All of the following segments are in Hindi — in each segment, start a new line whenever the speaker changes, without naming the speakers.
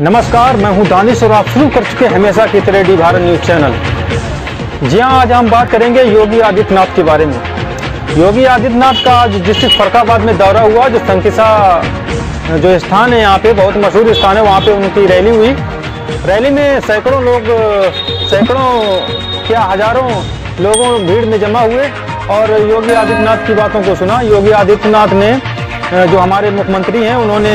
नमस्कार, मैं हूँ दानिश और आप शुरू कर चुके हमेशा की तरह डी भारत न्यूज़ चैनल। जी हाँ आज हम बात करेंगे योगी आदित्यनाथ के बारे में। योगी आदित्यनाथ का आज डिस्ट्रिक्ट फरकाबाद में दौरा हुआ, जो संकिसा, जो स्थान है यहाँ पे, बहुत मशहूर स्थान है, वहाँ पे उनकी रैली हुई। रैली में सैकड़ों लोग, सैकड़ों, क्या हज़ारों लोगों भीड़ में जमा हुए, और योगी आदित्यनाथ की बातों को सुना। योगी आदित्यनाथ ने जो हमारे मुख्यमंत्री हैं, उन्होंने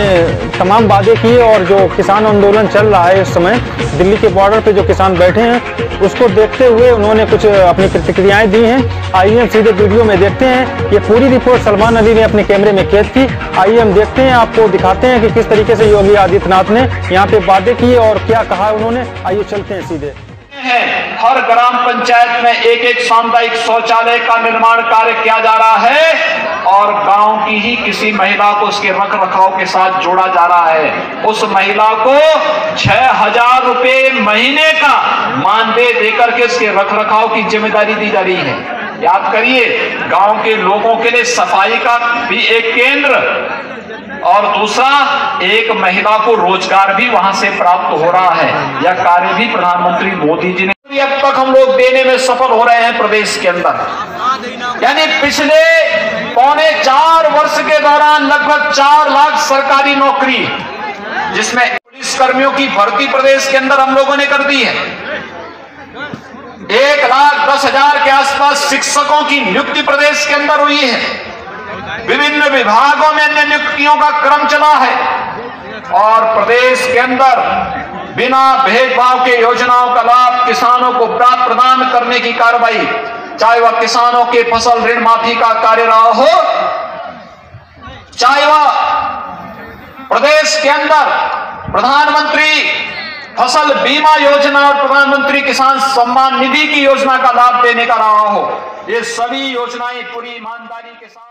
तमाम वादे किए और जो किसान आंदोलन चल रहा है इस समय, दिल्ली के बॉर्डर पे जो किसान बैठे हैं, उसको देखते हुए उन्होंने कुछ अपनी प्रतिक्रियाएँ दी हैं। आइए हम सीधे वीडियो में देखते हैं ये पूरी रिपोर्ट सलमान अली ने अपने कैमरे में कैद की। आइए हम देखते हैं, आपको दिखाते हैं कि किस तरीके से योगी आदित्यनाथ ने यहाँ पे वादे किए और क्या कहा उन्होंने। आइए चलते हैं सीधे।
है, हर ग्राम पंचायत में एक एक सामुदायिक शौचालय का निर्माण कार्य किया जा रहा है। और गाँव की ही किसी महिला को उसके रख रखाव के साथ जोड़ा जा रहा है। उस महिला को छह हज़ार रुपए महीने का मानदेय देकर के उसके रख रखाव की ज़िम्मेदारी दी जा रही है। याद करिए, गाँव के लोगों के लिए सफ़ाई का भी एक केंद्र और दूसरा, एक महिला को रोज़गार भी वहाँ से प्राप्त हो रहा है। यह कार्य भी प्रधानमंत्री मोदी जी ने अब तक हम लोग देने में सफल हो रहे हैं प्रदेश के अंदर। यानी पिछले पौने चार वर्ष के दौरान लगभग चार लाख सरकारी नौकरी, जिसमें पुलिस कर्मियों की भर्ती प्रदेश के अंदर हम लोगों ने कर दी है। एक लाख दस हज़ार के आसपास शिक्षकों की नियुक्ति प्रदेश के अंदर हुई है। विभिन्न विभागों में अन्य नियुक्तियों का क्रम चला है और प्रदेश के अंदर बिना भेदभाव के योजनाओं का लाभ किसानों को प्राप्त प्रदान करने की कार्रवाई चाहे वह किसानों के फ़सल ऋण माफ़ी का कार्य रहा हो, चाहे वह प्रदेश के अंदर प्रधानमंत्री फ़सल बीमा योजना और प्रधानमंत्री किसान सम्मान निधि की योजना का लाभ देने का रहा हो, ये सभी योजनाएँ पूरी ईमानदारी के साथ